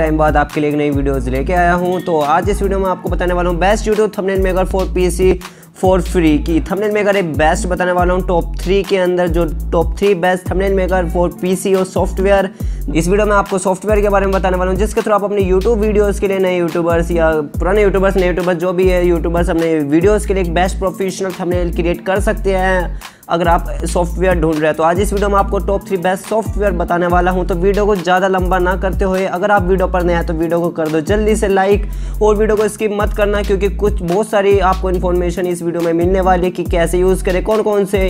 Time बाद आपके लिए एक नई वीडियोस लेके आया हूँ। तो आज इस वीडियो में आपको बताने वाला हूँ best YouTube thumbnail maker for PC for free की। थंबनेल मेकर एक बेस्ट बताने वाला हूँ टॉप थ्री के अंदर जो top three best thumbnail maker for PC और सॉफ्टवेयर इस वीडियो में आपको सॉफ्टवेयर के बारे में बताने वाला हूँ, जिसके थ्रू आप अपने यूट्यूब वीडियोस के लिए नए यूट्यूबर्स या पुराने यूट्यूबर्स नए यूट्यूबर्स जो भी है यूट्यूबर्स अपने वीडियोस के लिए एक बेस्ट प्रोफेशनल थंबनेल क्रिएट कर सकते हैं। अगर आप सॉफ्टवेयर ढूंढ रहे हैं तो आज इस वीडियो में आपको टॉप थ्री बेस्ट सॉफ्टवेयर बताने वाला हूँ। तो वीडियो को ज़्यादा लंबा ना करते हुए, अगर आप वीडियो पर नए तो वीडियो को कर दो। जल्दी से लाइक और वीडियो को स्किप मत करना, क्योंकि कुछ बहुत सारी आपको इन्फॉर्मेशन इस वीडियो में मिलने वाली है कि कैसे यूज़ करें कौन कौन से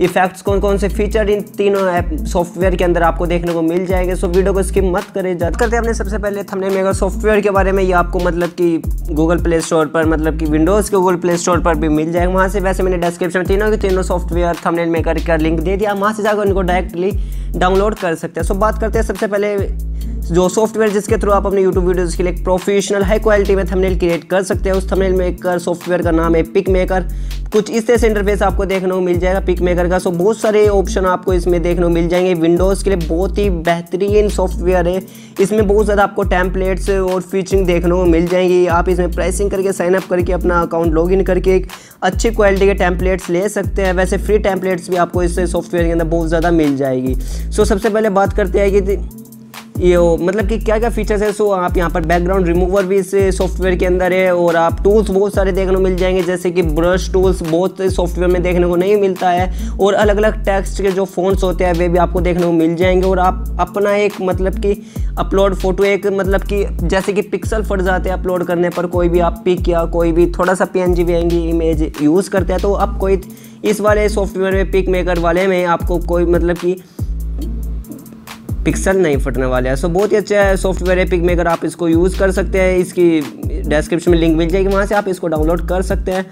इफेक्ट्स कौन कौन से फीचर इन तीनों ऐप सॉफ्टवेयर के अंदर आपको देखने को मिल जाएँगे। सो वीडियो को स्किप मत करें। जाते करते अपने सबसे पहले थमने में, अगर सॉफ्टवेयर के बारे में ये आपको मतलब कि गूगल प्ले स्टोर पर मतलब कि विंडोज़ के गूगल प्ले स्टोर पर भी मिल जाएगा। वहाँ से वैसे मैंने डिस्क्रिप्शन में तीनों के तीनों सॉफ्टवेयर थमनेल मेकर का लिंक दे दिया। वहाँ से जाकर उनको डायरेक्टली डाउनलोड कर सकते हैं। सो बात करते हैं सबसे पहले जो सॉफ्टवेयर जिसके थ्रू आप अपने यूट्यूब वीडियोज़ के लिए एक प्रोफेशनल हाई क्वालिटी में थंबनेल क्रिएट कर सकते हैं। उस थंबनेल मेकर सॉफ्टवेयर का नाम है पिक मेकर कुछ इस तरह से इंटरफेस आपको देखने को मिल जाएगा पिक मेकर का। सो बहुत सारे ऑप्शन आपको इसमें देखने को मिल जाएँगे। विंडोज़ के लिए बहुत ही बेहतरीन सॉफ्टवेयर है। इसमें बहुत ज़्यादा आपको टैंपलेट्स और फीचरिंग देखने को मिल जाएँगी। आप इसमें प्राइसिंग करके साइन अप करके, अपना अकाउंट लॉगिन करके एक अच्छी क्वालिटी के टैंपलेट्स ले सकते हैं। वैसे फ्री टैंपलेट्स भी आपको इस सॉफ्टवेयर के अंदर बहुत ज़्यादा मिल जाएगी। सो so, सबसे पहले बात करते हैं कि ये मतलब कि क्या क्या फीचर्स है? सो आप यहाँ पर बैकग्राउंड रिमूवर भी इस सॉफ्टवेयर के अंदर है और आप टूल्स बहुत सारे देखने को मिल जाएँगे जैसे कि ब्रश टूल्स बहुत सॉफ्टवेयर में देखने को नहीं मिलता है और अलग अलग टेक्स्ट के जो फ़ोन्स होते हैं वे भी आपको देखने को मिल जाएँगे और आप अपना एक मतलब कि अपलोड फ़ोटो एक मतलब कि जैसे कि पिक्सल फट जाते हैं अपलोड करने पर कोई भी आप पिक या कोई भी थोड़ा सा पी एन इमेज यूज़ करते हैं तो आप कोई इस वाले सॉफ्टवेयर में पिक मेकर वाले में आपको कोई मतलब कि पिक्सल नहीं फटने वाले हैं। सो बहुत ही अच्छा है सॉफ्टवेयर है पिक मेकर आप इसको यूज़ कर सकते हैं, इसकी डिस्क्रिप्शन में लिंक मिल जाएगी, वहाँ से आप इसको डाउनलोड कर सकते हैं।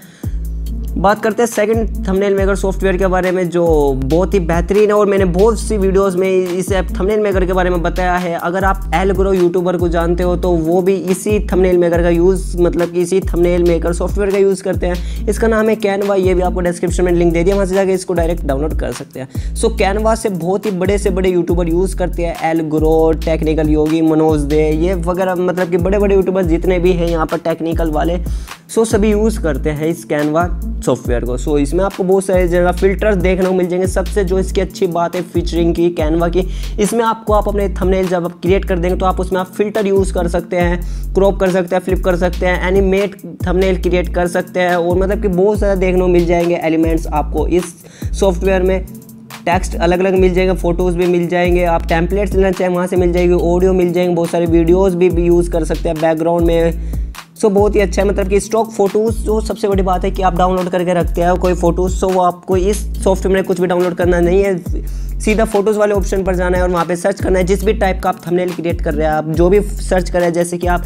बात करते हैं सेकंड थंबनेल मेकर सॉफ्टवेयर के बारे में, जो बहुत ही बेहतरीन है और मैंने बहुत सी वीडियोस में इस ऐप थंबनेल मेकर के बारे में बताया है। अगर आप एल ग्रो यूट्यूबर को जानते हो तो वो भी इसी थंबनेल मेकर का यूज़ मतलब कि इसी थंबनेल मेकर सॉफ्टवेयर का यूज़ करते हैं। इसका नाम है कैनवा ये भी आपको डिस्क्रिप्शन में लिंक दे दिया। वहाँ से जाकर इसको डायरेक्ट डाउनलोड कर सकते हैं। सो कैनवा से बहुत ही बड़े से बड़े यूट्यूबर यूज़ करते हैं। L grow technical Yogi Manoj Dey ये वगैरह मतलब कि बड़े बड़े यूट्यूबर जितने भी हैं यहाँ पर टेक्निकल वाले सो सभी यूज़ करते हैं इस कैनवा सॉफ्टवेयर को। सो इसमें आपको बहुत सारे जगह फिल्टर्स देखने को मिल जाएँगे। सबसे जो इसकी अच्छी बात है फीचरिंग की कैनवा की इसमें आपको आप अपने थंबनेल जब आप क्रिएट कर देंगे तो आप उसमें आप फ़िल्टर यूज़ कर सकते हैं क्रॉप कर सकते हैं फ्लिप कर सकते हैं एनिमेट थंबनेल क्रिएट कर सकते हैं और मतलब कि बहुत सारे देखने को मिल जाएँगे एलिमेंट्स आपको। इस सॉफ्टवेयर में टेक्स्ट अलग अलग मिल जाएँगे फ़ोटोज़ भी मिल जाएँगे आप टैंपलेट्स लेना चाहें वहाँ से मिल जाएगी ऑडियो मिल जाएँगे बहुत सारे वीडियोज़ भी, भी यूज़ कर सकते हैं बैकग्राउंड में सो बहुत ही अच्छा है। मतलब कि स्टॉक फ़ोटोज़ जो सबसे बड़ी बात है कि आप डाउनलोड करके रखते हैं कोई फ़ोटोज़ सो वो आपको इस सॉफ्टवेयर में कुछ भी डाउनलोड करना नहीं है। सीधा फ़ोटोज़ वाले ऑप्शन पर जाना है और वहाँ पे सर्च करना है। जिस भी टाइप का आप थंबनेल क्रिएट कर रहे हैं, आप जो भी सर्च कर रहे हैं, जैसे कि आप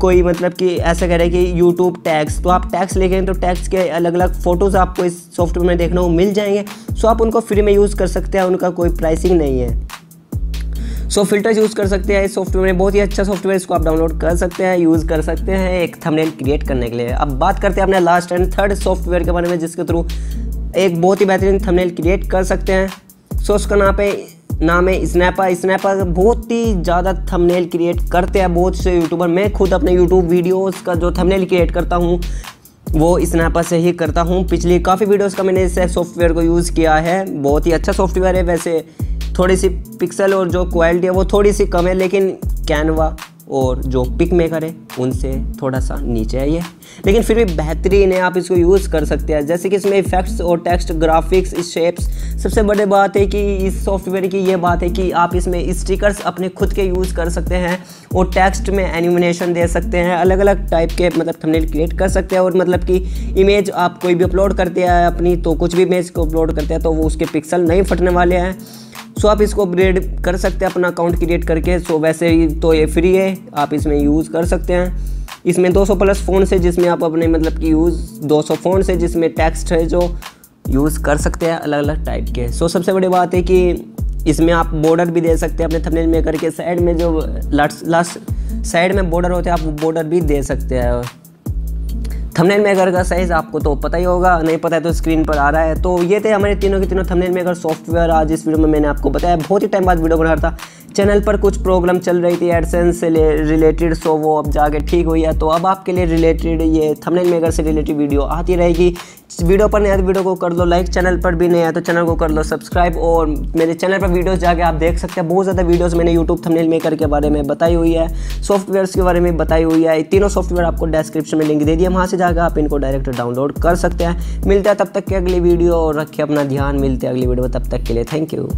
कोई मतलब कि ऐसा कह रहे हैं कि यूट्यूब टैक्स तो आप टैक्स लेके तो टैक्स के अलग अलग फ़ोटोज़ आपको इस सॉफ्टवेयर में देखने को मिल जाएँगे। सो आप उनको फ्री में यूज़ कर सकते हैं, उनका कोई प्राइसिंग नहीं है। सो फिल्टर्स यूज़ कर सकते हैं इस सॉफ्टवेयर में। बहुत ही अच्छा सॉफ्टवेयर इसको आप डाउनलोड कर सकते हैं यूज़ कर सकते हैं एक थंबनेल क्रिएट करने के लिए। अब बात करते हैं अपने लास्ट एंड थर्ड सॉफ्टवेयर के बारे में, जिसके थ्रू एक बहुत ही बेहतरीन थंबनेल क्रिएट कर सकते हैं। सो उसका नाम है नाम है स्नैपा स्नैपा बहुत ही ज़्यादा थंबनेल क्रिएट करते हैं बहुत से यूट्यूबर मैं खुद अपने यूट्यूब वीडियोस का जो थंबनेल क्रिएट करता हूँ, वो स्नैपा से ही करता हूँ। पिछली काफ़ी वीडियोस का मैंने इस सॉफ्टवेयर को यूज़ किया है। बहुत ही अच्छा सॉफ्टवेयर है वैसे। थोड़ी सी पिक्सल और जो क्वालिटी है वो थोड़ी सी कम है, लेकिन कैनवा और जो पिक मेकर है, उनसे थोड़ा सा नीचे है ये। लेकिन फिर भी बेहतरीन है, आप इसको यूज़ कर सकते हैं। जैसे कि इसमें इफेक्ट्स और टेक्स्ट ग्राफिक्स शेप्स सबसे बड़ी बात है कि इस सॉफ्टवेयर की ये बात है कि आप इसमें स्टिकर्स अपने खुद के यूज़ कर सकते हैं और टेक्स्ट में एनिमेशन दे सकते हैं। अलग अलग टाइप के मतलब थंबनेल क्रिएट कर सकते हैं और मतलब कि इमेज आप कोई भी अपलोड करते हैं अपनी तो कुछ भी इमेज को अपलोड करते हैं तो वो उसके पिक्सल नहीं फटने वाले हैं। सो आप इसको अपग्रेड कर सकते हैं अपना अकाउंट क्रिएट करके। सो वैसे ही तो ये फ्री है। आप इसमें यूज़ कर सकते हैं। इसमें 200 प्लस फ़ोन से जिसमें आप अपने मतलब कि यूज़ 200 फ़ोन से जिसमें टेक्स्ट है जो यूज़ कर सकते हैं अलग अलग टाइप के। सो सबसे बड़ी बात है कि इसमें आप बॉर्डर भी दे सकते हैं। अपने थंबनेल में करके साइड में जो लास्ट लास्ट साइड में बॉर्डर होते हैं, आप बॉर्डर भी दे सकते हैं। थंबनेल मेकर का साइज़ आपको तो पता ही होगा, नहीं पता है तो स्क्रीन पर आ रहा है। तो ये थे हमारे तीनों के तीनों थंबनेल मेकर सॉफ्टवेयर आज इस वीडियो में मैंने आपको बताया, बहुत ही टाइम बाद वीडियो बना रहा था। चैनल पर कुछ प्रॉब्लम चल रही थी एडसेंस से रिलेटेड, सो वो अब जाके ठीक हुई है। तो अब आपके लिए रिलेटेड ये थंबनेल मेकर से रिलेटेड वीडियो आती रहेगी। वीडियो पर नया तो वीडियो को कर लो, लाइक चैनल पर भी नया तो चैनल को कर लो, सब्सक्राइब और मेरे चैनल पर वीडियोस जाके आप देख सकते हैं। बहुत ज़्यादा वीडियोस मैंने यूट्यूब थंबनेल मेकर के बारे में बताई हुई है। सॉफ्टवेयर्स के बारे में बताई हुई है। तीनों सॉफ्टवेयर आपको डिस्क्रिप्शन में लिंक दे दिया वहाँ से जाकर आप इनको डायरेक्ट डाउनलोड कर सकते हैं। मिलता है तब तक के अगली वीडियो और रखें अपना ध्यान। मिलते हैं अगली वीडियो तब तक के लिए थैंक यू